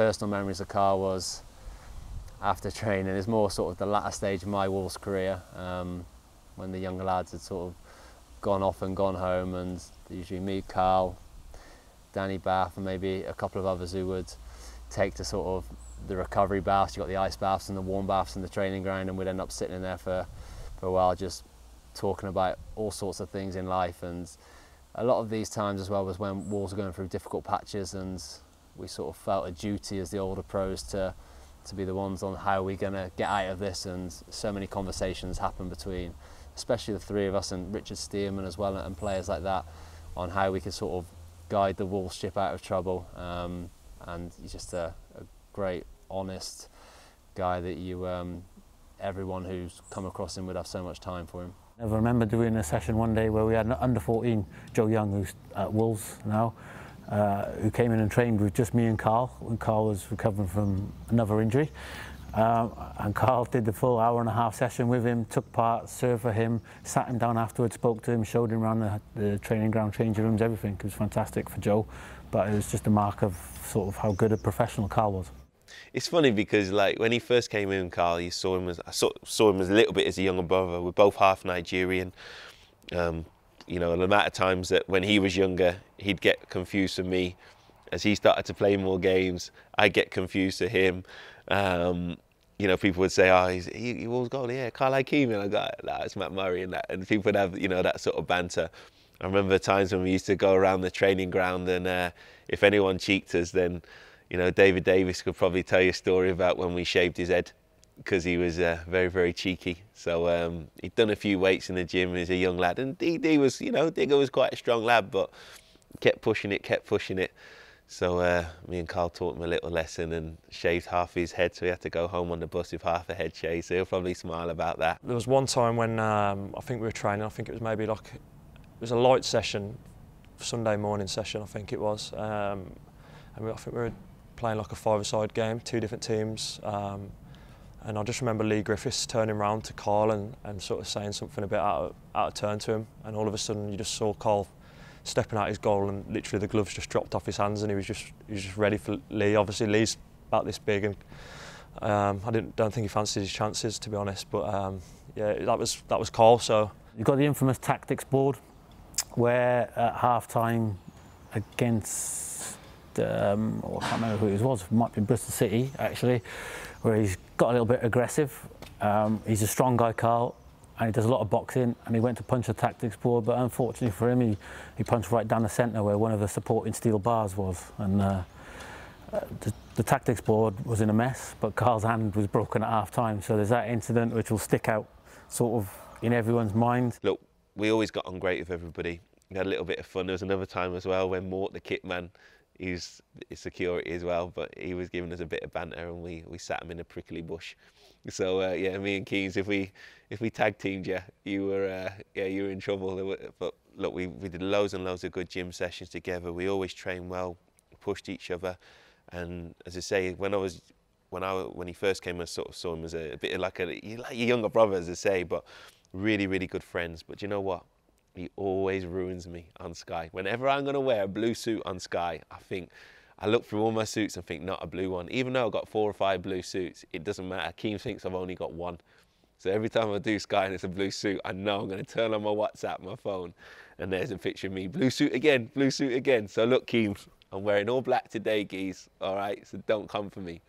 personal memories of Carl was after training is more sort of the latter stage of my Wolves career um, when the younger lads had sort of gone off and gone home and usually me, Carl, Danny Batth and maybe a couple of others who would take to sort of the recovery baths. You got the ice baths and the warm baths in the training ground, and we'd end up sitting in there for, for a while, just talking about all sorts of things in life. And a lot of these times as well was when Wolves were going through difficult patches, and we sort of felt a duty as the older pros to to be the ones on how we're going to get out of this. And so many conversations happen between, especially the three of us and Richard Stearman as well, and players like that, on how we could sort of guide the Wolves ship out of trouble. Um, and he's just a, a great, honest guy that you, um, everyone who's come across him would have so much time for him. I remember doing a session one day where we had an under 14 Joe Young, who's at Wolves now, uh, who came in and trained with just me and Carl. When Carl was recovering from another injury. Um, and Carl did the full hour and a half session with him, took part, served for him, sat him down afterwards, spoke to him, showed him around the, the training ground, changing rooms, everything. It was fantastic for Joe, but it was just a mark of sort of how good a professional Carl was. It's funny because like when he first came in, Carl, you saw him as I saw, saw him as a little bit as a younger brother. We're both half Nigerian. Um, you know, the amount of times that when he was younger, he'd get confused with me. As he started to play more games, I'd get confused with him. Um, you know, people would say, "Oh, he's, he, he was going, yeah, Carl Ikeme," and I got, "Nah, it's Matt Murray," and that, and people would have, you know, that sort of banter. I remember times when we used to go around the training ground, and uh, if anyone cheeked us, then, you know, David Davis could probably tell you a story about when we shaved his head because he was uh, very, very cheeky. So um, he'd done a few weights in the gym as a young lad, and DD was, you know, Digger was quite a strong lad, but kept pushing it, kept pushing it. So uh, me and Carl taught him a little lesson and shaved half his head, so he had to go home on the bus with half a head shaved. So he'll probably smile about that. There was one time when um, I think we were training. I think it was maybe like it was a light session, Sunday morning session. I think it was, um, and we, I think we were playing like a five-a-side game, two different teams. Um, and I just remember Leigh Griffiths turning around to Carl and, and sort of saying something a bit out of, out of turn to him. And all of a sudden, you just saw Carl stepping out his goal, and literally the gloves just dropped off his hands, and he was just he was just ready for Leigh. Obviously, Leigh's about this big, and um, I didn't don't think he fancied his chances to be honest. But um, yeah, that was that was Carl. So you've got the infamous tactics board, where at half time against um, I can't remember who it was. It might be Bristol City actually, where he's got a little bit aggressive. Um, he's a strong guy, Carl, and he does a lot of boxing. And he went to punch the tactics board, but unfortunately for him, he, he punched right down the centre where one of the supporting steel bars was. And uh, the, the tactics board was in a mess, but Carl's hand was broken at half time. So there's that incident which will stick out sort of in everyone's mind. Look, we always got on great with everybody. We had a little bit of fun. There was another time as well when Mort, the kit man, he's security as well, but he was giving us a bit of banter and we, we sat him in a prickly bush. So uh, yeah, me and Keens, if we if we tag teamed you, you were uh, yeah you were in trouble. But look, we, we did loads and loads of good gym sessions together. We always trained well, pushed each other, and as I say, when I was when I when he first came, I sort of saw him as a, a bit like a like your younger brother, as I say, but really really good friends. But you know what? He always ruins me on Sky. Whenever I'm going to wear a blue suit on Sky, I think, I look through all my suits and think, not a blue one. Even though I've got four or five blue suits, it doesn't matter. Keem thinks I've only got one. So every time I do Sky and it's a blue suit, I know I'm going to turn on my WhatsApp, my phone, and there's a picture of me. Blue suit again, blue suit again. So look, Keem, I'm wearing all black today, geez. All right, so don't come for me.